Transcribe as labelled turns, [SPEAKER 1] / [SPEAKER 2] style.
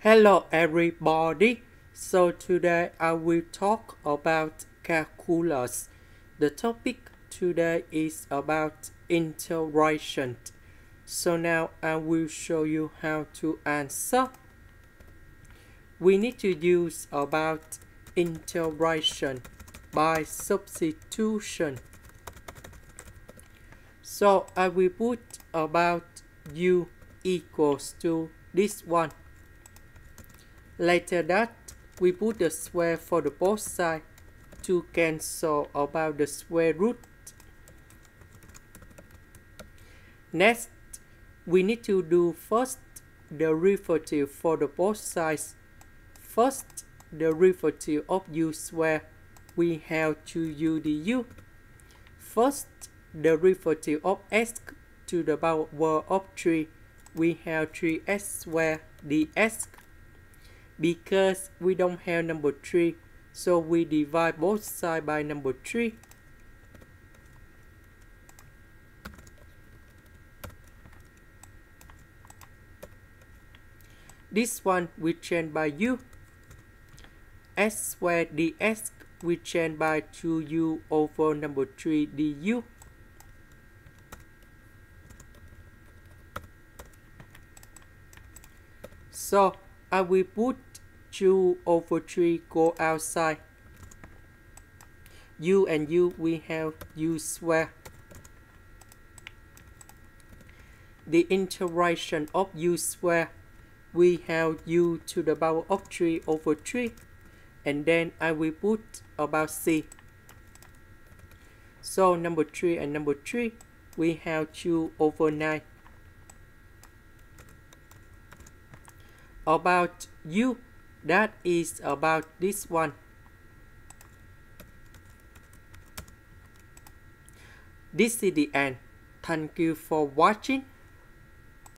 [SPEAKER 1] Hello everybody. So today I will talk about calculus. The topic today is about integration. So now I will show you how to answer. We need to use about integration by substitution. So I will put about u equals to this one. Later that, we put the square for the both side to cancel about the square root. Next, we need to do first the derivative for the both sides. First, the derivative of u square, we have to u du. First, the derivative of x to the power of 3, we have 3x square dx. Because we don't have number 3, so we divide both sides by number 3. This one we change by u. s squared dx we change by 2u over number 3 du. So I will put 2 over 3 go outside. u and u we have u square. The integration of u square we have u to the power of 3 over 3 and then I will put about c. So number 3 and number 3 we have 2 over 9. About u that is about this one. This is the end. Thank you for watching.